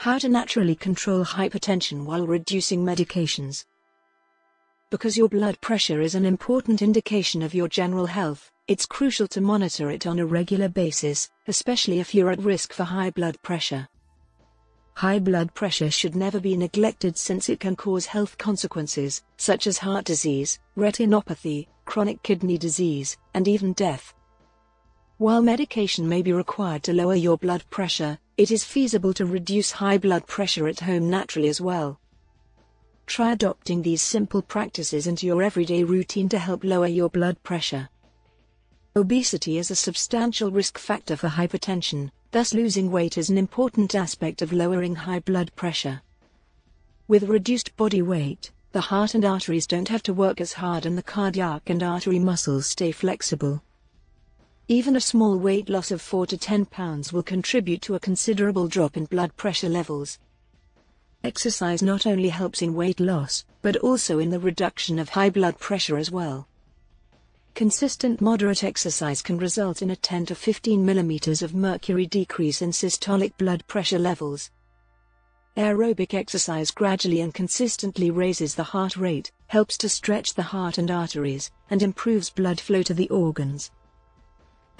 How to naturally control hypertension while reducing medications. Because your blood pressure is an important indication of your general health, it's crucial to monitor it on a regular basis, especially if you're at risk for high blood pressure. High blood pressure should never be neglected since it can cause health consequences, such as heart disease, retinopathy, chronic kidney disease, and even death. While medication may be required to lower your blood pressure, it is feasible to reduce high blood pressure at home naturally as well. Try adopting these simple practices into your everyday routine to help lower your blood pressure. Obesity is a substantial risk factor for hypertension, thus losing weight is an important aspect of lowering high blood pressure. With reduced body weight, the heart and arteries don't have to work as hard and the cardiac and artery muscles stay flexible. Even a small weight loss of 4 to 10 pounds will contribute to a considerable drop in blood pressure levels. Exercise not only helps in weight loss, but also in the reduction of high blood pressure as well. Consistent moderate exercise can result in a 10 to 15 millimeters of mercury decrease in systolic blood pressure levels. Aerobic exercise gradually and consistently raises the heart rate, helps to stretch the heart and arteries, and improves blood flow to the organs.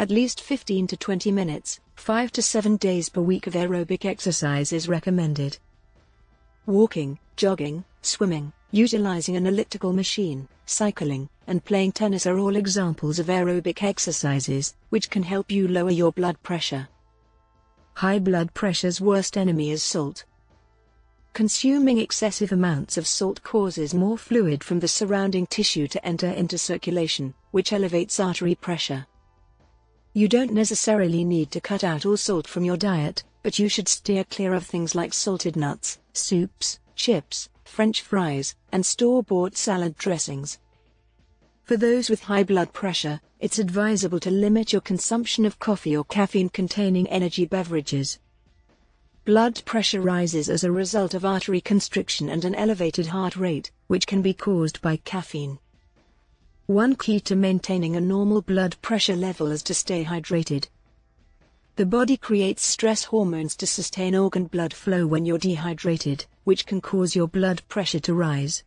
At least 15 to 20 minutes, 5 to 7 days per week of aerobic exercise is recommended. Walking, jogging, swimming, utilizing an elliptical machine, cycling, and playing tennis are all examples of aerobic exercises, which can help you lower your blood pressure. High blood pressure's worst enemy is salt. Consuming excessive amounts of salt causes more fluid from the surrounding tissue to enter into circulation, which elevates artery pressure. You don't necessarily need to cut out all salt from your diet, but you should steer clear of things like salted nuts, soups, chips, french fries, and store-bought salad dressings. For those with high blood pressure, it's advisable to limit your consumption of coffee or caffeine-containing energy beverages. Blood pressure rises as a result of artery constriction and an elevated heart rate, which can be caused by caffeine. One key to maintaining a normal blood pressure level is to stay hydrated. The body creates stress hormones to sustain organ blood flow when you're dehydrated, which can cause your blood pressure to rise.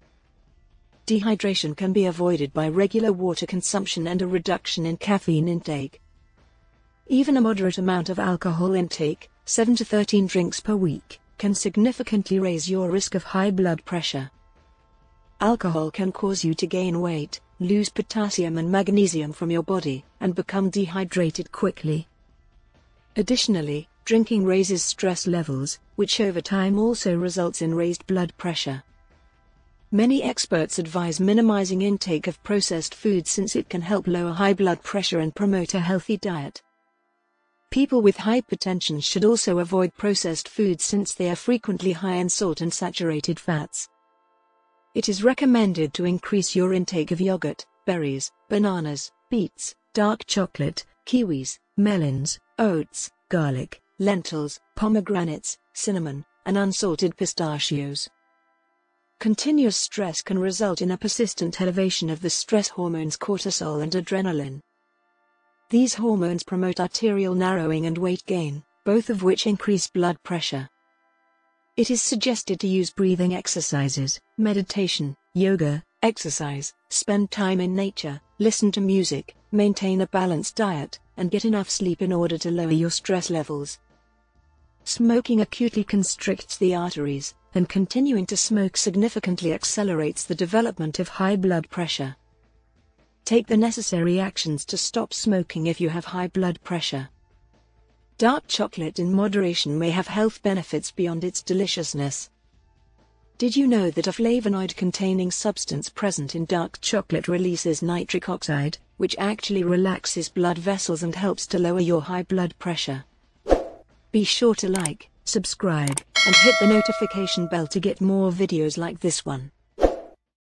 Dehydration can be avoided by regular water consumption and a reduction in caffeine intake. Even a moderate amount of alcohol intake, 7 to 13 drinks per week, can significantly raise your risk of high blood pressure. Alcohol can cause you to gain weight, lose potassium and magnesium from your body, and become dehydrated quickly. Additionally, drinking raises stress levels, which over time also results in raised blood pressure. Many experts advise minimizing intake of processed foods since it can help lower high blood pressure and promote a healthy diet. People with hypertension should also avoid processed foods since they are frequently high in salt and saturated fats. It is recommended to increase your intake of yogurt, berries, bananas, beets, dark chocolate, kiwis, melons, oats, garlic, lentils, pomegranates, cinnamon, and unsalted pistachios. Continuous stress can result in a persistent elevation of the stress hormones cortisol and adrenaline. These hormones promote arterial narrowing and weight gain, both of which increase blood pressure. It is suggested to use breathing exercises, meditation, yoga, exercise, spend time in nature, listen to music, maintain a balanced diet, and get enough sleep in order to lower your stress levels. Smoking acutely constricts the arteries, and continuing to smoke significantly accelerates the development of high blood pressure. Take the necessary actions to stop smoking if you have high blood pressure. Dark chocolate in moderation may have health benefits beyond its deliciousness. Did you know that a flavonoid containing substance present in dark chocolate releases nitric oxide, which actually relaxes blood vessels and helps to lower your high blood pressure? Be sure to like, subscribe, and hit the notification bell to get more videos like this one.